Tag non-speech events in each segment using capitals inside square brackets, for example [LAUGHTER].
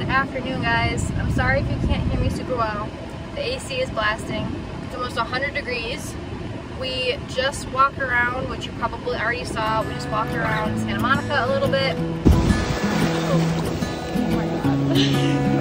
good afternoon, guys. I'm sorry if you can't hear me super well. The AC is blasting. It's almost 100 degrees. We just walked around, which you probably already saw. We just walked around Santa Monica a little bit. Oh, oh [LAUGHS]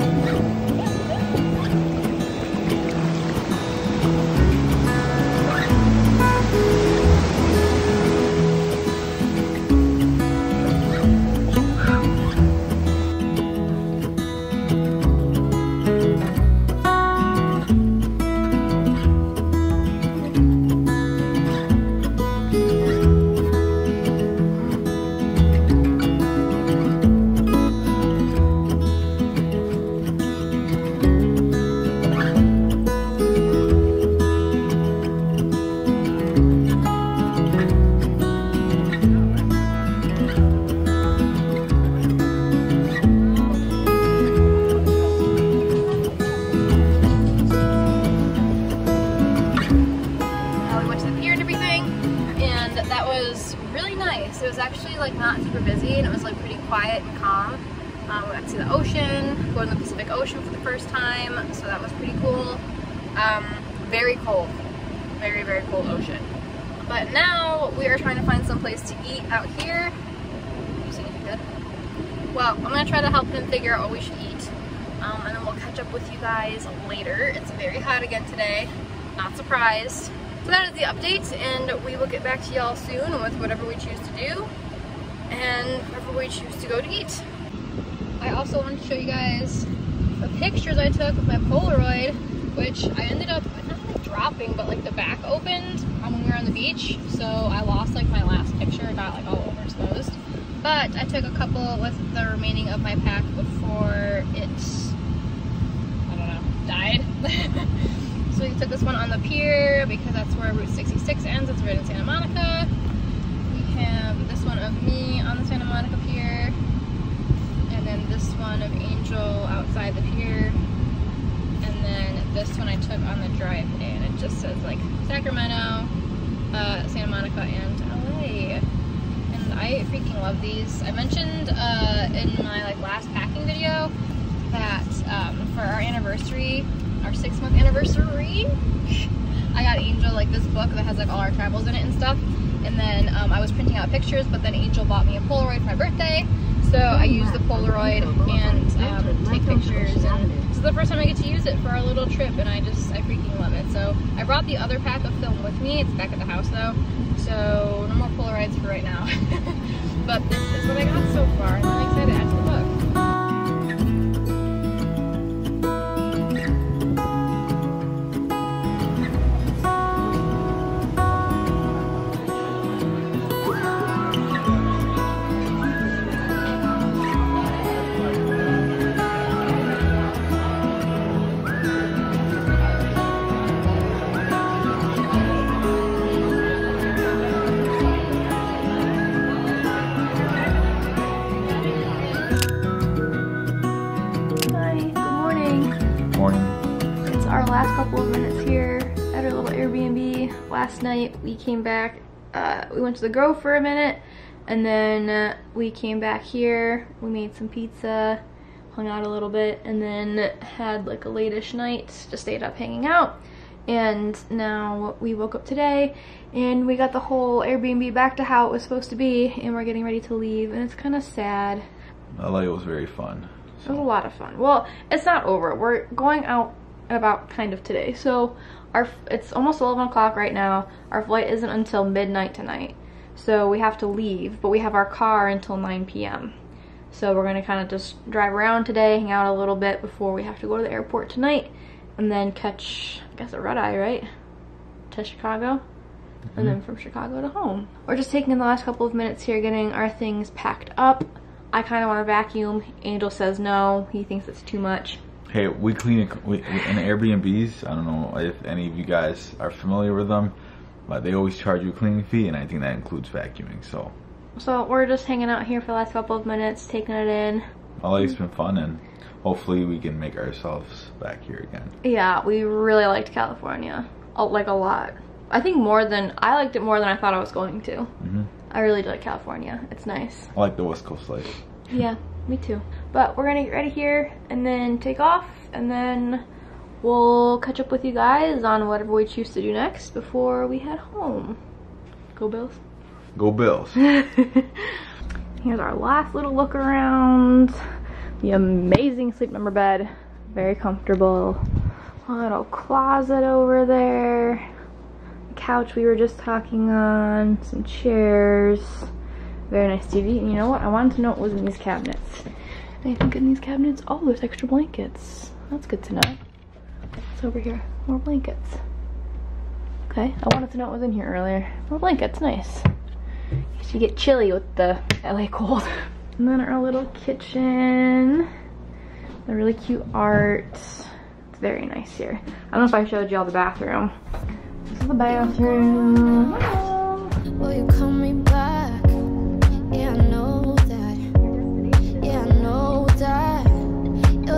Um, we got to see the ocean, go in the Pacific Ocean for the first time, so that was pretty cool. Um, very cold, very very cold ocean. But now we are trying to find some place to eat out here. Well, I'm gonna try to help them figure out what we should eat, um, and then we'll catch up with you guys later. It's very hot again today. Not surprised. So that is the update, and we will get back to y'all soon with whatever we choose to do, and wherever we choose to go to eat. I also wanted to show you guys the pictures I took with my Polaroid, which I ended up not like dropping, but like the back opened when we were on the beach. So I lost like my last picture, got like all overexposed. But I took a couple with the remaining of my pack before it, I don't know, died. [LAUGHS] so we took this one on the pier because that's where Route 66 ends. It's right in Santa Monica. We have this one of me on the Santa Monica pier then this one of Angel outside the pier, and then this one I took on the drive and It just says like Sacramento, uh, Santa Monica, and LA. And I freaking love these. I mentioned uh, in my like last packing video that um, for our anniversary, our six month anniversary, [LAUGHS] I got Angel like this book that has like all our travels in it and stuff. And then um, I was printing out pictures, but then Angel bought me a Polaroid for my birthday. So I use the Polaroid and um, take pictures. And this is the first time I get to use it for our little trip, and I just, I freaking love it. So I brought the other pack of film with me. It's back at the house though. So no more Polaroids for right now. [LAUGHS] but Last night we came back, uh, we went to the Grove for a minute, and then uh, we came back here. We made some pizza, hung out a little bit, and then had like a late-ish night, just stayed up hanging out. And now we woke up today and we got the whole Airbnb back to how it was supposed to be, and we're getting ready to leave, and it's kind of sad. LA was very fun. It was a lot of fun. Well, it's not over. We're going out about kind of today. So our it's almost 11 o'clock right now. Our flight isn't until midnight tonight. So we have to leave, but we have our car until 9 p.m. So we're gonna kind of just drive around today, hang out a little bit before we have to go to the airport tonight, and then catch, I guess, a red eye, right? To Chicago. And then mm-hmm. from Chicago to home. We're just taking the last couple of minutes here getting our things packed up. I kind of want to vacuum. Angel says no. He thinks it's too much. Hey, we clean it we, in the Airbnbs. I don't know if any of you guys are familiar with them, but they always charge you a cleaning fee, and I think that includes vacuuming. So So we're just hanging out here for the last couple of minutes, taking it in. LA's been fun, and hopefully we can make ourselves back here again. Yeah, we really liked California. Oh, like a lot. I think more than, I liked it more than I thought I was going to. hmm I really do like California. It's nice. I like the West Coast life. Yeah, me too. But we're gonna get ready here and then take off and then we'll catch up with you guys on whatever we choose to do next before we head home. Go Bills. Go Bills. [LAUGHS] Here's our last little look around. The amazing sleep number bed. Very comfortable. Little closet over there. The couch we were just talking on. Some chairs. Very nice TV. And you know what? I wanted to know what was in these cabinets. I think in these cabinets, oh, there's extra blankets. That's good to know. What's over here? More blankets. Okay, I wanted to know what was in here earlier. More blankets, nice. You get chilly with the LA cold. [LAUGHS] And then our little kitchen. The really cute art. It's very nice here. I don't know if I showed you all the bathroom. This is the bathroom. Will you call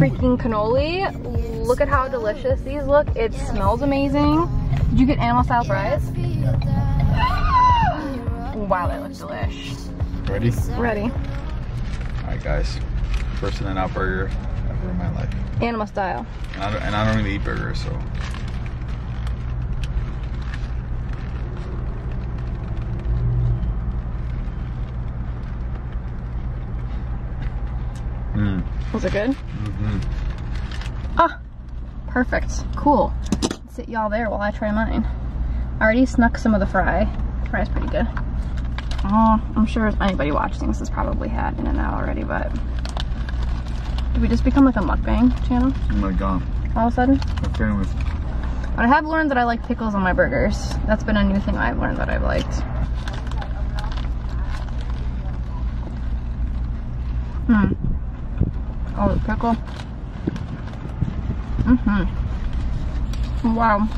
freaking cannoli. Look at how delicious these look. It smells amazing. Did you get animal style fries? Wow, they look delish. Ready? Ready. Alright, guys. First in and out burger ever in my life. Animal style. And I, don't, and I don't really eat burgers, so. Mmm. Was it good? Ah, perfect. Cool. Sit y'all there while I try mine. I already snuck some of the fry. Fry's pretty good. Oh, I'm sure if anybody watching this has probably had In and Out already, but did we just become like a mukbang channel Oh my god. all of a sudden? My famous. But I have learned that I like pickles on my burgers. That's been a new thing I've learned that I've liked. Hmm. Oh, the pickle. Mm-hmm. Wow.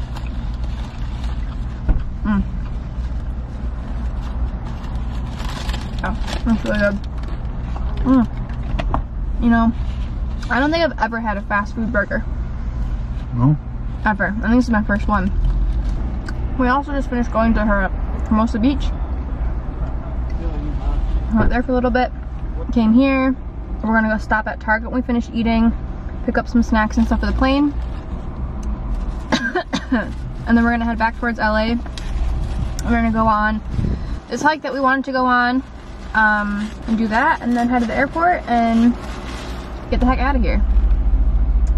Mm. Oh, that's really good. Mm. You know, I don't think I've ever had a fast food burger No? ever. I think this is my first one. We also just finished going to her Hermosa Beach. Went there for a little bit. Came here. We're gonna go stop at Target when we finish eating, pick up some snacks and stuff for the plane. [COUGHS] and then we're gonna head back towards LA. We're gonna go on this hike that we wanted to go on um, and do that and then head to the airport and get the heck out of here.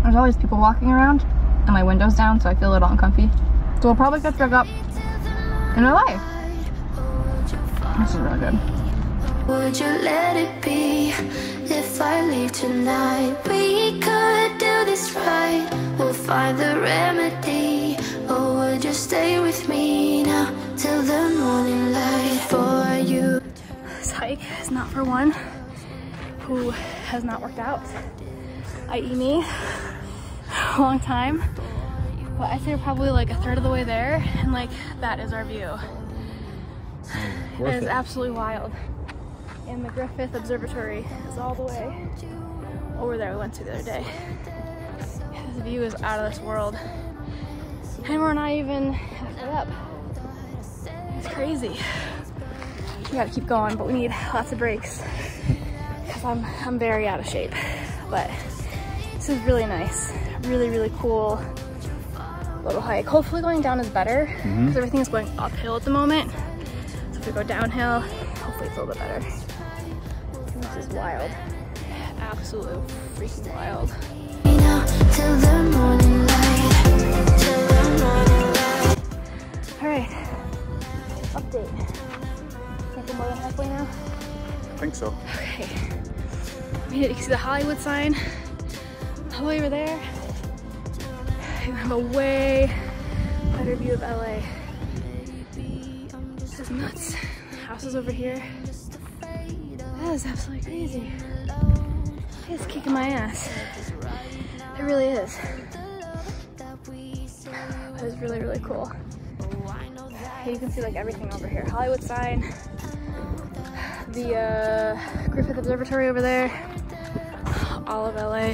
There's always people walking around and my window's down so I feel a little uncomfy. So we'll probably get drug up in LA. This is really good. Would you let it be if I leave tonight? We could do this right. We'll find the remedy. Or would you stay with me now till the morning light for you? This hike is not for one who has not worked out, i.e. me, a long time. But I say we're probably like a third of the way there and like that is our view. It is absolutely wild. And the Griffith Observatory is all the way over there we went to the other day. This view is out of this world. Henry and we're not even halfway up. It's crazy. We gotta keep going, but we need lots of breaks. Because I'm, I'm very out of shape. But this is really nice. Really, really cool little hike. Hopefully going down is better mm-hmm. because everything is going uphill at the moment. So if we go downhill, hopefully it's a little bit better. This is wild. Absolutely freaking wild. Me now till the morning light. Till the morning light. All right. Update. Think we're more than halfway now. I think so. Okay. We need to see the Hollywood sign. All the way over there. We have a way better view of LA. This is nuts. Houses over here. That is absolutely crazy. It's kicking my ass. It really is. That is really, really cool. You can see like everything over here. Hollywood sign, the uh, Griffith Observatory over there, all of LA.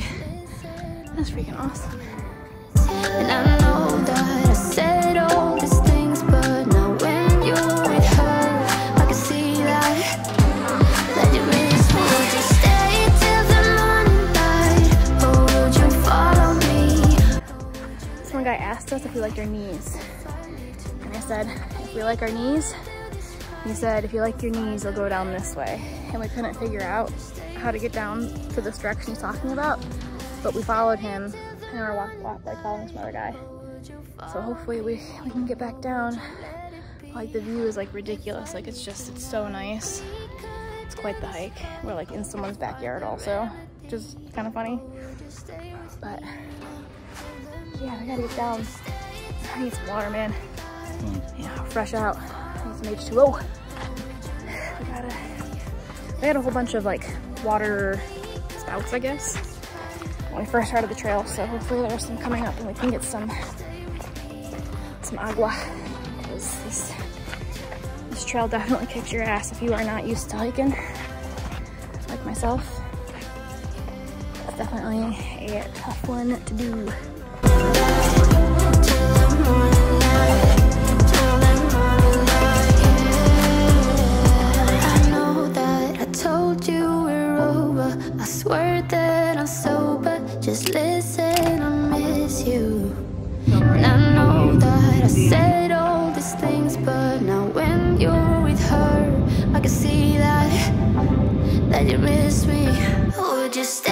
That's freaking awesome. Asked us if we liked our knees. And I said, if we like our knees, he said, if you like your knees, they'll go down this way. And we couldn't figure out how to get down to this direction he's talking about. But we followed him and we're walk, walk, like following some other guy. So hopefully we, we can get back down. Like the view is like ridiculous. Like it's just, it's so nice. It's quite the hike. We're like in someone's backyard also, which is kind of funny. But yeah, we gotta get down. I need some water, man. Hmm. Yeah, fresh out. I need some H2O. We gotta. We had a whole bunch of like water spouts, I guess, when we first started the trail. So hopefully there's some coming up and we can get some some agua. Because this this trail definitely kicks your ass if you are not used to hiking, like myself. It's definitely a tough one to do. I know that I told you we're over. I swear that I'm sober. Just listen I miss you and I know that I said all these things but now when you're with her I can see that you miss me just